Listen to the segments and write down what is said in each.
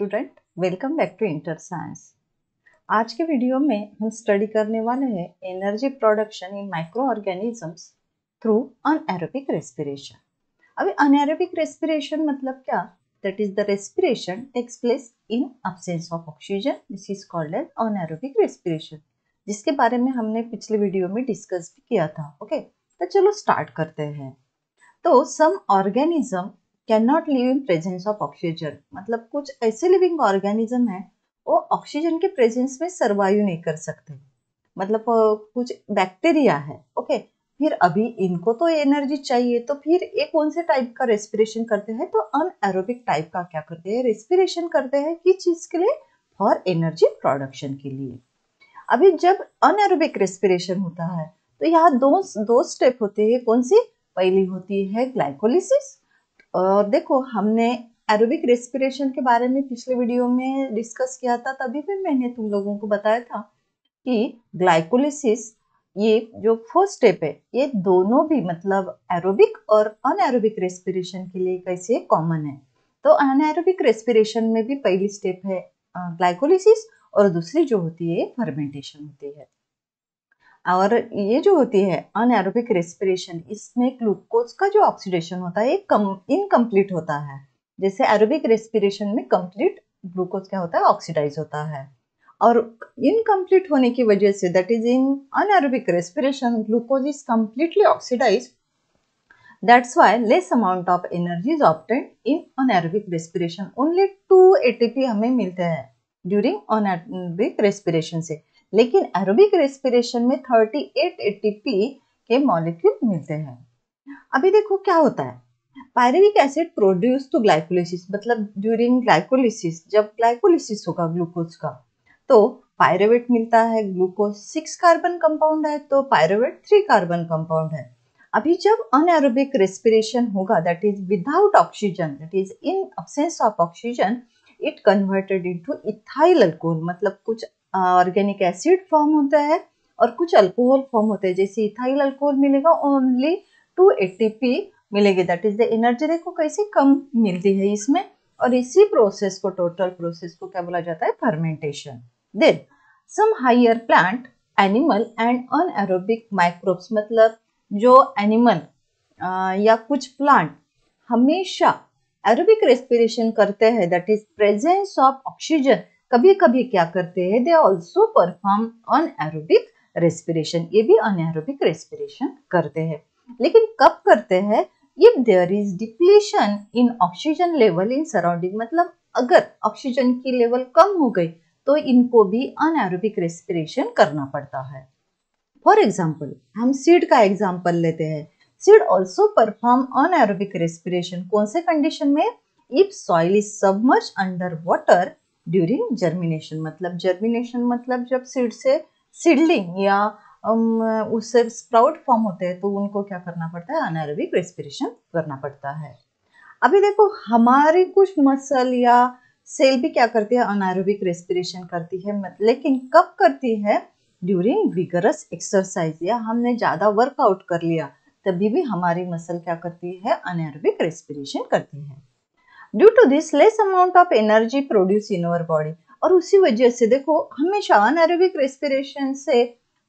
Student welcome back to inter science आज के video में हम स्टडी करने वाले हैं energy production in micro organisms through anaerobic respiration अभी अनएरोबिक रेस्पिरेशन मतलब क्या? That is the respiration takes place in absence of oxygen this is called as anaerobic respiration जिसके बारे में हमने पिछले वीडियो में डिस्कस भी किया था ओके okay? तो चलो स्टार्ट करते हैं। तो some organism can not live in presence of oxygen मतलब कुछ ऐसे लिविंग ऑर्गेनिज्म है, वो ऑक्सीजन के प्रेजेंस में सर्वाइव नहीं कर सकते। मतलब कुछ बैक्टीरिया है ओके फिर अभी इनको तो एनर्जी चाहिए तो फिर ये कौन से टाइप का रेस्पिरेशन करते हैं? तो अनएरोबिक टाइप का क्या करते हैं? रेस्पिरेशन करते हैं किस चीज़ के लिए फॉर एनर्जी प्रोडक्शन के लिए। अभी जब अनएरोबिक रेस्पिरेशन होता है तो यहाँ दो दो स्टेप होते हैं। कौन सी? पहली होती है ग्लाइकोलिसिस और देखो, हमने एरोबिक रेस्पिरेशन के बारे में पिछले वीडियो में डिस्कस किया था, तभी भी मैंने तुम लोगों को बताया था कि ग्लाइकोलिसिस ये जो फ़र्स्ट स्टेप है, ये दोनों भी मतलब एरोबिक और अनएरोबिक रेस्पिरेशन के लिए कैसे कॉमन है। तो अनएरोबिक रेस्पिरेशन में भी पहली स्टेप है ग्लाइकोलिसिस और दूसरी जो होती है फर्मेंटेशन होती है। और ये जो होती है अनएरोबिक रेस्पिरेशन इसमें ग्लूकोज का जो ऑक्सीडेशन होता है, ये कम इनकम्प्लीट होता है। जैसे एरोबिक रेस्पिरेशन में कंप्लीट ग्लूकोज क्या होता है? ऑक्सीडाइज होता है। और इनकम्प्लीट होने की वजह से that is in anaerobic respiration glucose is completely oxidise that's why less amount of energy is obtain in anaerobic respiration only two ATP हमें मिलते हैं ड्यूरिंग अनएरोबिक रेस्पिरेशन से। लेकिन एरोबिक रेस्पिरेशन में 38 एटीपी के मॉलिक्यूल मिलते हैं। अभी देखो क्या होता है। Pyruvic acid produce to glycolysis मतलब ड्यूरिंग ग्लाइकोलिसिस जब ग्लाइकोलिसिस होगा ग्लूकोज का तो पायरेवेट मिलता है ग्लूकोज सिक्स कार्बन कंपाउंड है तो पायरेवेट थ्री कार्बन कंपाउंड है। अभी जब अनएरोबिक रेस्पिरेशन होगा that is without oxygen that is in absence of oxygen it converted into ethyl alcohol मतलब कुछ ऑर्गेनिक एसिड फॉर्म होता है और कुछ अल्कोहल फॉर्म होते हैं, जैसे इथाइल अल्कोहल मिलेगा ओनली टू एटीपी मिलेगी। दैट इज़ द एनर्जी देखो कैसे कम मिलती है इसमें और इसी प्रोसेस को टोटल प्रोसेस को क्या बोला जाता है? Fermentation then some higher plant animal and anaerobic microbes मतलब जो एनिमल या कुछ प्लांट हमेशा एरोबिक रेस्पिरेशन करते हैं। That is presence of oxygen कभी कभी क्या करते हैं they also perform anaerobic respiration ये भी अनएरोबिक रेस्पिरेशन करते हैं। लेकिन कब करते हैं? If there is depletion in oxygen level in surrounding मतलब अगर ऑक्सीजन की लेवल कम हो गई तो इनको भी अनएरोबिक रेस्पिरेशन करना पड़ता है। फॉर एग्ज़ाम्पल हम सीड का एग्ज़ाम्पल लेते हैं। Seed also perform anaerobic respiration कौन से कंडीशन में? If soil is submerge under water during germination मतलब जर्मिनेशन मतलब जब सीड से सीडलिंग या उससे स्प्राउट फॉर्म होते हैं तो उनको क्या करना पड़ता है? अनारोबिक रेस्पिरेशन करना पड़ता है। अभी देखो, हमारी कुछ मसल या सेल भी क्या करती है? अनारोबिक रेस्पिरेशन करती है लेकिन कब करती है? ड्यूरिंग विगरस एक्सरसाइज या हमने ज़्यादा वर्कआउट कर लिया, तभी भी हमारी मसल क्या करती है? अनारोबिक रेस्पिरेशन करती है। Due to this less amount of energy produce in our body और उसी वजह से देखो, हमेशा अनएरोबिक रेस्पिरेशन से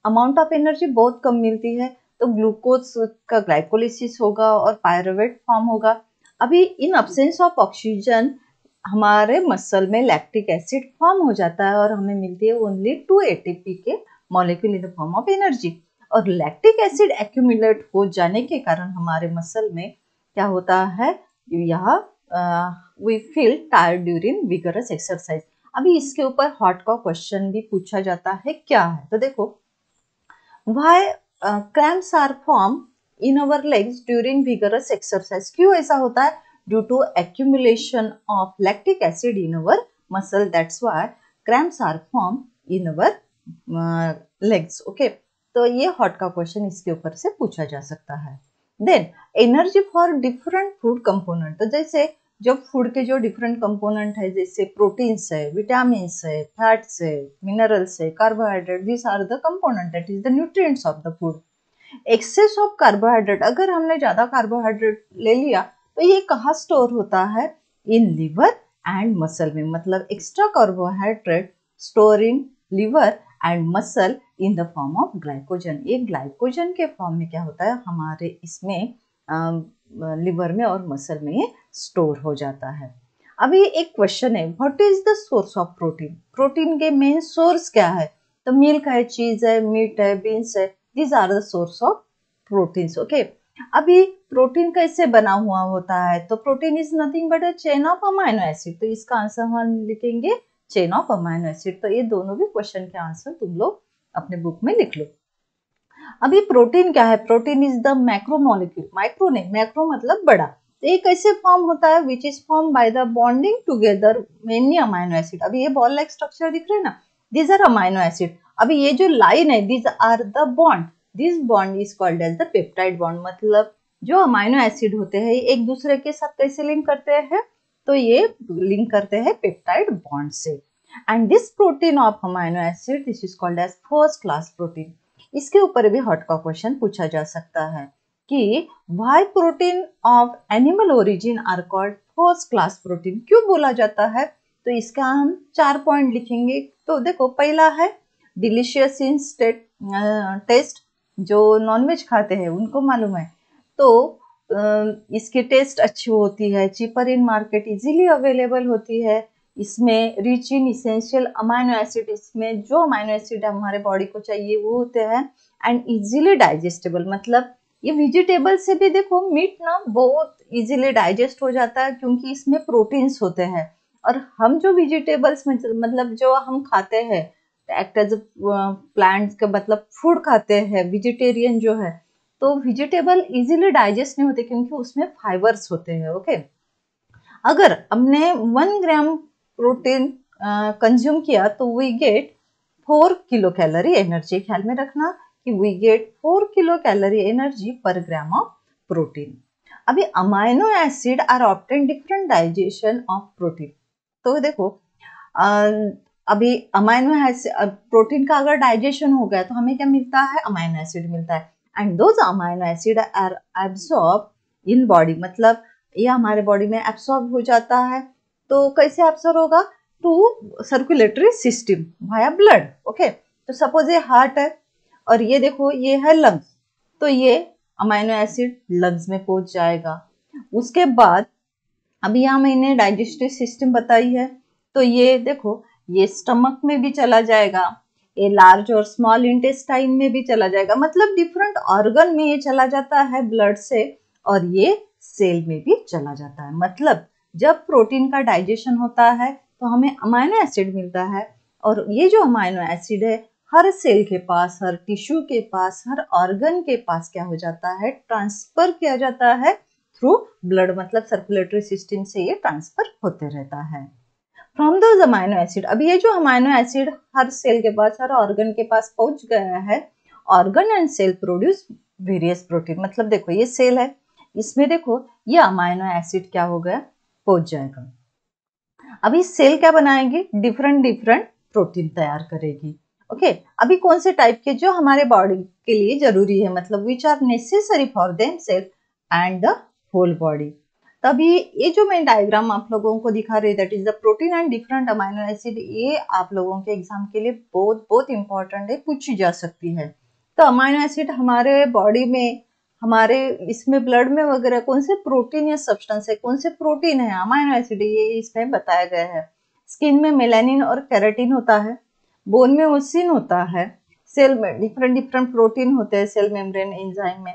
अमाउंट ऑफ़ एनर्जी बहुत कम मिलती है। तो ग्लूकोज का ग्लाइकोलिसिस होगा और पायरोवेट फॉर्म होगा। अभी इन अब्सेंस ऑफ़ ऑक्सीजन हमारे मसल में लैक्टिक एसिड फॉर्म हो जाता है और हमें मिलती है ओनली टू एटीपी के molecule in the form of energy और लैक्टिक एसिड एक्यूमुलेट हो जाने के कारण हमारे मसल में क्या होता है? यहाँ we feel tired during vigorous exercise अभी इसके ऊपर हॉट का क्वेश्चन भी पूछा जाता है, क्या है? तो देखो why cramps are form in our legs during vigorous exercise क्यों ऐसा होता है? Due to accumulation of lactic acid in our muscle that's why cramps are form in our legs okay तो ये हॉट का क्वेश्चन इसके ऊपर से पूछा जा सकता है। Then energy for different food component तो जैसे जब फ़ूड के जो डिफरेंट कंपोनेंट है, जैसे प्रोटीन्स है विटामिन है फैट्स है मिनरल्स है carbohydrate this are the component that is the nutrients of the food excess of carbohydrate अगर हमने ज़्यादा कार्बोहाइड्रेट ले लिया तो ये कहाँ स्टोर होता है? इन लिवर एंड मसल में मतलब extra carbohydrate store in liver and muscle in the form of glycogen ये ग्लाइकोजन के फॉर्म में क्या होता है? हमारे इसमें लिवर में और मसल में ये स्टोर हो जाता है। अभी एक क्वेश्चन है what is the source of protein protein के मेन सोर्स क्या है? तो मिल्क है चीज़ है मीट है बीन्स है these are the source of proteins okay अभी प्रोटीन कैसे बना हुआ होता है? तो protein is nothing but a chain of amino acid तो इसका आंसर हम लिखेंगे चेन ऑफ़ अमाइनो एसिड तो ये दोनों भी क्वेश्चन के आंसर तुम लोग अपने बुक में लिख लो। अभी प्रोटीन क्या है? Protein is the macro molecule micro नहीं, मैक्रो मतलब बड़ा। तो ये कैसे फॉर्म होता है? Which is form by the bonding together mainly amino acid अभी ये बॉल लाइक स्ट्रक्चर दिख रहे हैं ना? दिस आर अमाइनो एसिड अभी ये जो लाइन है this are the bond this bond is called as the peptide bond मतलब जो अमाइनो एसिड होते हैं एक दूसरे के साथ कैसे लिंक करते हैं? तो ये लिंक करते हैं पेप्टाइड बॉन्ड से। And this protein of amino acid this is called as first class protein इसके ऊपर भी हॉट का क्वेश्चन पूछा जा सकता है कि why protein of animal origin are called first class protein क्यों बोला जाता है? तो इसका हम चार पॉइंट लिखेंगे। तो देखो, पहला है डिलीशियस इन स्टेट टेस्ट जो नॉनवेज खाते हैं, उनको मालूम है। तो इसकी टेस्ट अच्छी होती है cheaper in market easily available होती है। इसमें rich in essential amino acid इसमें जो अमाइनो एसिड हमारे बॉडी को चाहिए, वो होते हैं एंड इजीली डाइजेस्टेबल मतलब ये वेजिटेबल से भी देखो मीट ना बहुत इजीली डाइजेस्ट हो जाता है क्योंकि इसमें प्रोटीन्स होते हैं। और हम जो वेजिटेबल्स में मतलब जो हम खाते हैं एक्ट एज प्लांट्स का मतलब फ़ूड खाते हैं वेजिटेरियन जो है तो वेजिटेबल इजीली डाइजेस्ट नहीं होते क्योंकि उसमें फाइबर्स होते हैं ओके अगर हमने वन ग्राम प्रोटीन कंज्यूम किया तो we get four kilo calorie energy ख्याल में रखना कि we get four kilo calorie energy per gram of protein अभी amino acid are obtain different digestion of protein तो देखो अभी अमाइनो एसिड प्रोटीन का अगर डाइजेशन हो गया तो हमें क्या मिलता है? अमाइनो एसिड मिलता है। And those amino acid are absorb in body मतलब ये हमारे बॉडी में एब्सॉर्ब हो जाता है। तो कैसे एब्सॉर्ब होगा? To circulatory system via blood okay तो सपोज़ ये हार्ट है, और ये देखो, ये है लंग्स तो ये अमाइनो एसिड लंग्स में पहुँच जाएगा. उसके बाद, अभी यहाँ मैंने डाइजेस्टिव सिस्टम बताई है. तो ये देखो, ये स्टमक में भी चला जाएगा, ये लार्ज और स्मॉल इंटेस्टाइन में भी चला जाएगा. मतलब डिफरेंट ऑर्गन में ये चला जाता है ब्लड से, और ये सेल में भी चला जाता है. मतलब जब प्रोटीन का डाइजेशन होता है तो हमें अमाइनो एसिड मिलता है। और ये जो अमाइनो एसिड है, हर सेल के पास, हर टिश्यू के पास, हर ऑर्गन के पास क्या हो जाता है? ट्रांसफ़र किया जाता है थ्रू ब्लड मतलब सर्कुलेटरी सिस्टम से ये ट्रांसफ़र होते रहता है। फ्रॉम दोज अमाइनो एसिड अब ये जो अमाइनो एसिड हर सेल के पास, हर ऑर्गन के पास पहुँच गया है, organ and cell produce various protein मतलब देखो ये सेल है, इसमें देखो ये अमाइनो एसिड क्या हो गया? पहुँच जाएगा। अभी सेल क्या बनाएगी? डिफरेंट डिफरेंट प्रोटीन तैयार करेगी। ओके okay, अभी कौन से टाइप के जो हमारे बॉडी के लिए ज़रूरी है? मतलब which are necessary for them cell and the whole body तभी ये जो मैं डायग्राम आप लोगों को दिखा रही that is the protein and different amino acid ये आप लोगों के एग्ज़ाम के लिए बहुत बहुत इंपॉर्टेंट है पूछी जा सकती है। तो अमाइनो एसिड हमारे बॉडी में हमारे इसमें ब्लड में वगैरह कौन से प्रोटीन या सब्सटेंस है, कौन से प्रोटीन है? अमाइनो एसिड ये इसमें बताया गया है। स्किन में मेलानिन और कैरेटिन होता है बोन में ओसिन होता है सेल में डिफरेंट डिफरेंट प्रोटीन होते हैं सेल मेम्ब्रेन एंजाइम में।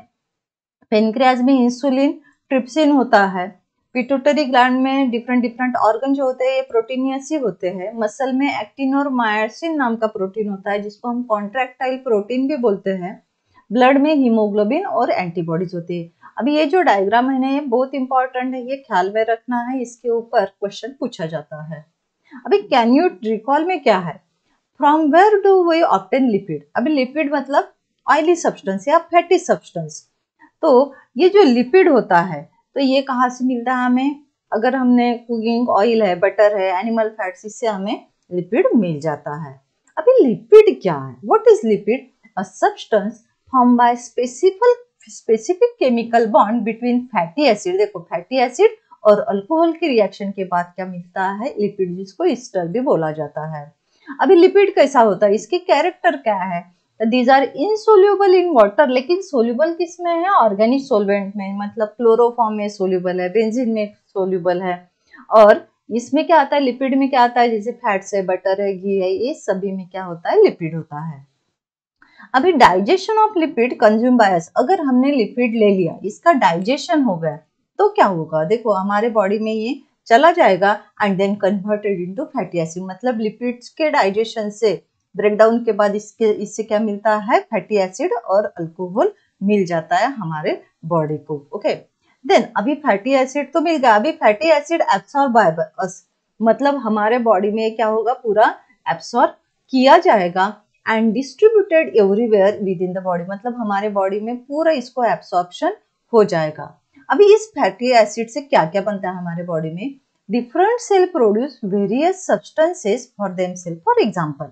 पेनक्रियाज में इंसुलिन ट्रिप्सिन होता है। पिटोटरी ग्लैंड में डिफरेंट डिफरेंट ऑर्गन जो होते हैं, ये प्रोटीनियस ही होते हैं। मसल में एक्टिन और मायसिन नाम का प्रोटीन होता है, जिसको हम कॉन्ट्रैक्टाइल प्रोटीन भी बोलते हैं। ब्लड में हीमोग्लोबिन और एंटीबॉडीज होती है। अभी ये जो डायग्राम है ना बहुत इंपॉर्टेंट है, ये ख्याल में रखना है, इसके ऊपर क्वेश्चन पूछा जाता है। अभी कैन यू रिकॉल में क्या है? From where do we obtain lipid अभी लिपिड मतलब ऑयली सब्सटेंस या फैटी सब्सटेंस तो ये जो लिपिड होता है तो ये कहाँ से मिलता है हमें? अगर हमने कुकिंग ऑयल है बटर है एनिमल फैट्स इससे हमें लिपिड मिल जाता है। अभी लिपिड क्या है? What is lipid a substance form by specific specific chemical bond between fatty acid देखो फैटी एसिड और अल्कोहल के रिएक्शन के बाद क्या मिलता है? लिपिड जिसको ईस्टर भी बोला जाता है। अभी लिपिड कैसा होता है? इसकी कैरेक्टर क्या है? These are insoluble in water लेकिन सोल्यूबल किसमें है? ऑर्गेनिक सोलवेंट में। मतलब क्लोरोफॉर्म में सोल्यूबल है बेंजीन में सोल्यूबल है। और इसमें क्या आता है? लिपिड में क्या आता है? जैसे फैट्स है बटर है घी है, ये सभी में क्या होता है? लिपिड होता है। अभी digestion of lipid consume by us अगर हमने लिपिड ले लिया, इसका डाइजेशन हो गया तो क्या होगा? देखो, हमारे बॉडी में ये चला जाएगा and then converted into fatty acid मतलब लिपिड्स के डाइजेशन से ब्रेकडाउन के बाद इसके, इससे क्या मिलता है? फैटी एसिड और अल्कोहल मिल जाता है हमारे बॉडी को ओके देन अभी फैटी एसिड तो मिल गया, अभी फैटी एसिड एब्सॉर्ब बाय मतलब हमारे बॉडी में क्या होगा? पूरा एब्सॉर्ब किया जाएगा। And distributed everywhere within the body मतलब हमारे बॉडी में पूरा इसको एब्सॉर्प्शन हो जाएगा। अभी इस फैटी एसिड से क्या क्या बनता है हमारे बॉडी में? Different cell produce various substances for them cell for example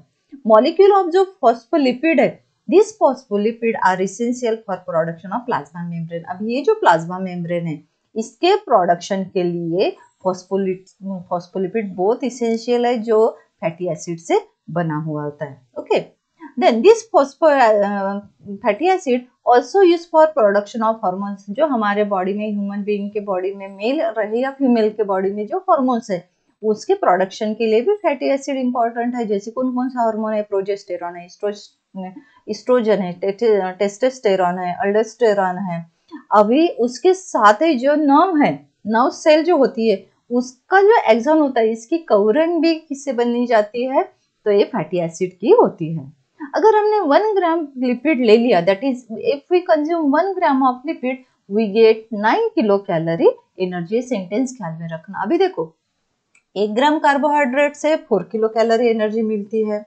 molecule of जो फॉस्फोलिपिड है this phospholipid are essential for production of plasma membrane अब ये जो प्लाज्मा मेम्ब्रेन है, इसके प्रोडक्शन के लिए फॉस्फोलिपिड बहुत इसेंशियल है जो फैटी एसिड से बना हुआ होता है। Okay then this fatty acid also use for production of hormones जो हमारे बॉडी में ह्यूमन बीइंग के बॉडी में मेल रहे या फीमेल के बॉडी में जो हॉर्मोन्स है, उसके प्रोडक्शन के लिए भी फैटी एसिड इंपॉर्टेंट है, जैसे कौन कौन सा हार्मोन है? प्रोजेस्टेरॉन है इस्ट्रोजन है टेस्टेस्टेरॉन है अल्डोस्टेरॉन है। अभी उसके साथ ही जो नर्व है नर्व सेल जो होती है, उसका जो एग्ज़ाम होता है, इसकी कवरन भी किससे बनी जाती है? तो ये फैटी एसिड की होती है। अगर हमने वन ग्राम लिपिड ले लिया that is if we consume one gram of lipid we get nine kilo calorie energy sentence ख्याल में रखना। अभी देखो, एक ग्राम कार्बोहाइड्रेट से फोर किलो कैलोरी एनर्जी मिलती है।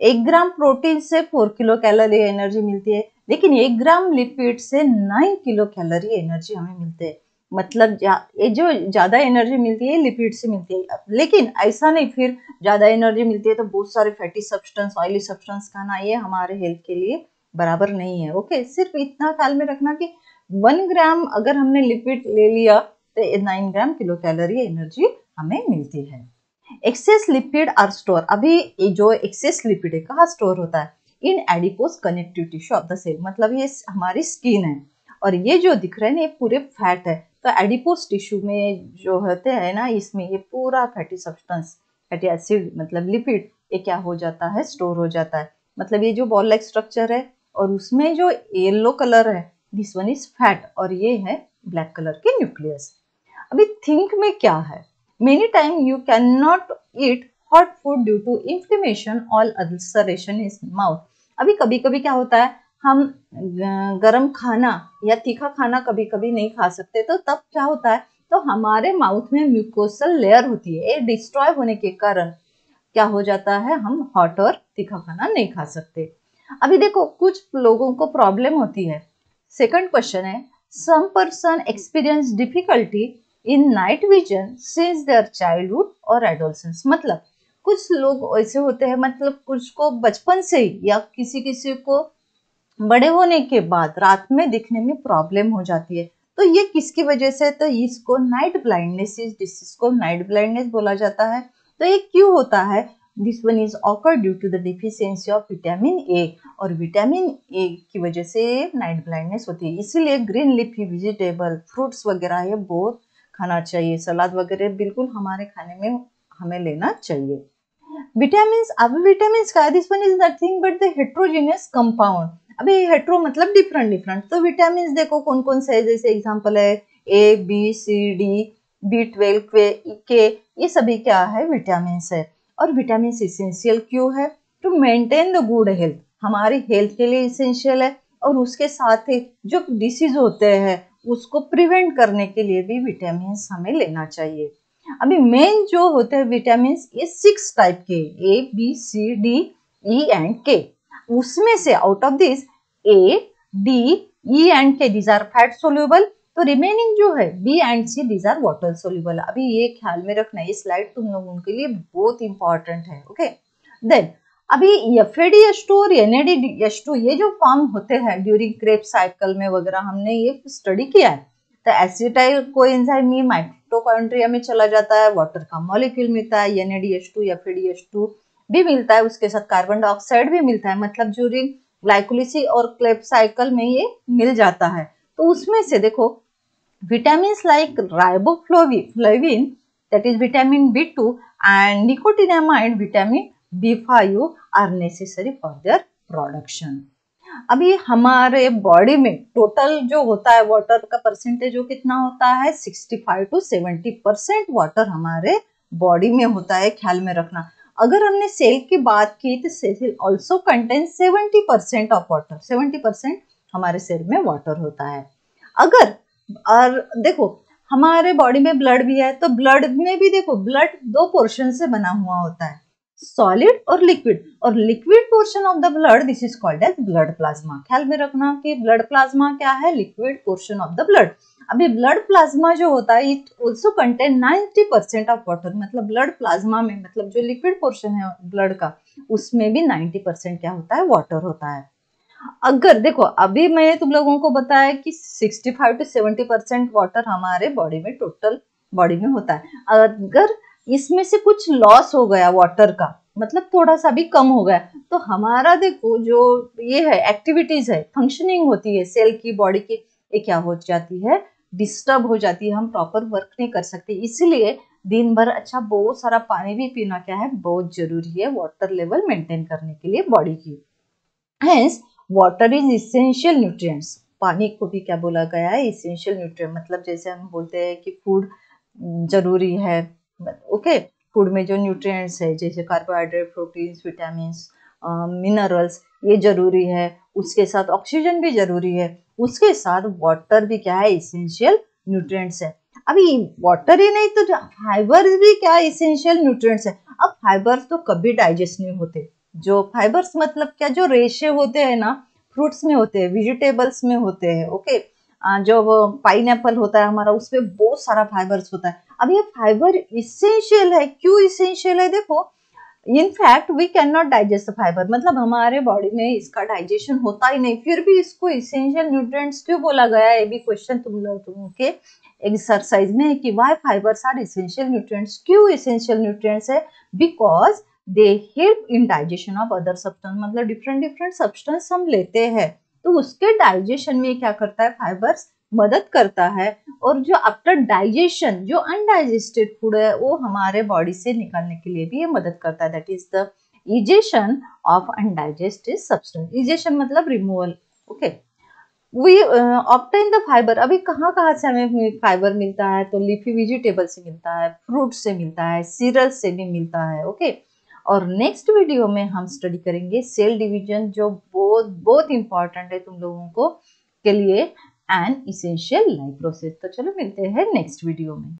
एक ग्राम प्रोटीन से फोर किलो कैलोरी एनर्जी मिलती है। लेकिन एक ग्राम लिपिड से नाइन किलो कैलोरी एनर्जी हमें मिलते हैं। मतलब ये जो ज़्यादा एनर्जी मिलती है लिपिड से मिलती है। लेकिन ऐसा नहीं, फिर ज़्यादा एनर्जी मिलती है तो बहुत सारे फैटी सब्सटेंस, ऑयली सब्सटेंस खाना, ये हमारे हेल्थ के लिए बराबर नहीं है, ओके? सिर्फ़ इतना ख्याल में रखना कि वन ग्राम अगर हमने लिपिड ले लिया तो nine gram kilo calorie energy हमें मिलती है। Excess lipid are store. अभी जो एक्सेस लिपिड है कहाँ स्टोर होता है, in adipose connective tissue of the cell मतलब ये हमारी स्किन है, और ये जो दिख रहे हैं, ये पूरे फैट है तो एडिपोस टिश्यू में जो होते हैं ना, इसमें ये पूरा फैटी सब्सटेंस फैटी एसिड मतलब लिपिड ये क्या हो जाता है? स्टोर हो जाता है। मतलब ये जो बॉल लाइक स्ट्रक्चर है और उसमें जो येलो कलर है दिस वन इज़ फैट और ये है ब्लैक कलर के न्यूक्लियस अभी थिंक में क्या है? Many times you cannot eat hot food due to inflammation or ulceration is mouth अभी कभी कभी क्या होता है? हम गरम खाना या तीखा खाना कभी कभी नहीं खा सकते तो तब क्या होता है? तो हमारे माउथ में म्यूकोसल लेयर होती है, ये डिस्ट्रॉय होने के कारण क्या हो जाता है? हम हॉट और तीखा खाना नहीं खा सकते। अभी देखो, कुछ लोगों को प्रॉब्लम होती है। सेकंड क्वेश्चन है, some person experience difficulty in night vision since their childhood और एडोलसेंस। मतलब कुछ लोग ऐसे होते हैं मतलब कुछ को बचपन से ही या किसी किसी को बड़े होने के बाद रात में दिखने में प्रॉब्लम हो जाती है। तो ये किसकी वजह से तो इसको नाइट ब्लाइंडनेस इस डिसीज को नाइट ब्लाइंडनेस बोला जाता है। तो ये क्यों होता है? This one is occur due to the deficiency of vitamin A और विटामिन ए की वजह से नाइट ब्लाइंडनेस होती है। इसीलिए ग्रीन लिफी वेजिटेबल फ्रूट्स वगैरह ये बहुत खाना चाहिए। सलाद वगैरह बिल्कुल हमारे खाने में हमें लेना चाहिए। विटामिन अब विटामिन का this one is nothing but the heterogeneous compound अभी हेट्रो मतलब डिफरेंट डिफरेंट तो विटामिन देखो कौन कौन से है, जैसे एग्ज़ाम्पल है A B C D B twelve K ये सभी क्या है? विटामिन है। और विटामिन इसेंशियल क्यों है? To maintain the good health हमारी हेल्थ के लिए इसेंशियल है और उसके साथ ही जो डिसीज होते हैं, उसको प्रिवेंट करने के लिए भी विटामिन हमें लेना चाहिए। अभी मेन जो होते हैं विटामिन ये सिक्स टाइप के A B C D E and K उसमें से out of this A D E and K these are fat soluble तो रिमेनिंग जो है B and C these are water soluble अभी ये ख्याल में रखना, ये स्लाइड तुम लोगों के लिए बहुत इंपॉर्टेंट है ओके देन अभी F A D H two और N A D H two ये जो फॉर्म होते हैं ड्यूरिंग क्रेप साइकिल में वगैरह, हमने ये स्टडी किया है। तो एसिटाइल को एंजाइम ये में चला जाता है वाटर का मॉलिक्यूल मिलता है एन या फिर भी मिलता है, उसके साथ कार्बन डाइऑक्साइड भी मिलता है। मतलब ज्यूरिंग ग्लाइकोलिसी और क्लेप साइकिल में ये मिल जाता है। तो उसमें से देखो, vitamins like riboflavin, that is vitamin B2 and nicotinamide, vitamin B5 are necessary for their production. अभी हमारे बॉडी में टोटल जो होता है वाटर का परसेंटेज वो कितना होता है? 65 टू 70 परसेंट वाटर हमारे बॉडी में होता है, ख्याल में रखना। अगर हमने सेल की बात की तो cell also contain 70 percent of water 70 percent हमारे सेल में वाटर होता है। अगर, और देखो, हमारे बॉडी में ब्लड भी है तो ब्लड में भी देखो ब्लड दो पोर्शन से बना हुआ होता है। सॉलिड और लिक्विड और liquid portion of the blood this is called as blood plasma ख्याल में रखना कि ब्लड प्लाज्मा क्या है? Liquid portion of the blood अभी ब्लड प्लाज्मा जो होता है it also contain 90 percent of water मतलब ब्लड प्लाज्मा में मतलब जो लिक्विड पोर्शन है ब्लड का, उसमें भी 90 परसेंट क्या होता है? वाटर होता है। अगर देखो, अभी मैं तुम लोगों को बताया कि 65 टू 70 परसेंट वाटर हमारे बॉडी में टोटल बॉडी में होता है। अगर इसमें से कुछ लॉस हो गया वाटर का मतलब थोड़ा सा भी कम हो गया तो हमारा देखो जो ये है एक्टिविटीज़ है फंक्शनिंग होती है सेल की बॉडी की, ये क्या हो जाती है? डिस्टर्ब हो जाती है, हम प्रॉपर वर्क नहीं कर सकते। इसलिए दिन भर अच्छा बहुत सारा पानी भी पीना क्या है? बहुत ज़रूरी है वाटर लेवल मेंटेन करने के लिए बॉडी की। Hence water is essential nutrients पानी को भी क्या बोला गया है? इसेंशियल न्यूट्रिएंट मतलब जैसे हम बोलते हैं कि फ़ूड ज़रूरी है। ओके फ़ूड में जो न्यूट्रिएंट्स है, जैसे कार्बोहाइड्रेट प्रोटीन्स विटामिन मिनरल्स ये ज़रूरी है। उसके साथ ऑक्सीजन भी ज़रूरी है। उसके साथ वाटर भी क्या है? इसेंशियल न्यूट्रिएंट्स है। अभी वाटर ही नहीं तो फाइबर भी क्या इसेंशियल न्यूट्रिएंट्स है। अब फाइबर्स तो कभी डाइजेस्ट नहीं होते। जो फाइबर्स मतलब क्या? जो रेशे होते हैं ना फ्रूट्स में होते हैं वेजिटेबल्स में होते हैं ओके जो पाइन होता है हमारा उसमें बहुत सारा फाइबर्स होता है। अब ये फाइबर इसेंशियल है। क्यों इसेंशियल है? देखो in fact we can not digest fiber मतलब हमारे बॉडी में इसका डाइजेशन होता ही नहीं। फिर भी इसको इसेंशियल न्यूट्रिएंट्स क्यों बोला गया ये भी क्वेश्चन तुम लोग के एक्सरसाइज में है कि why fibers are essential nutrients क्यों इसेंशियल न्यूट्रिएंट्स है? Because they help in digestion of other substance मतलब डिफरेंट डिफरेंट सब्सटेंस हम लेते हैं। तो उसके डाइजेशन में क्या करता है फाइबर्स मदद करता है और जो आफ्टर डाइजेशन जो अनडाइजेस्टेड फ़ूड है, वो हमारे बॉडी से निकालने के लिए भी ये मदद करता है. That is the egestion of undigested substance egestion मतलब removal okay we obtain the fiber अभी कहाँ कहाँ से हमें फाइबर मिलता है? तो लीफी वेजिटेबल से मिलता है फ्रूट से मिलता है सीरल से भी मिलता है. Okay okay? और नेक्स्ट वीडियो में हम स्टडी करेंगे सेल डिवीज़न जो बहुत बहुत इंपॉर्टेंट है तुम लोगों को के लिए. एंड इसेंशियल लाइफ प्रोसेस तो चलो मिलते हैं नेक्स्ट वीडियो में।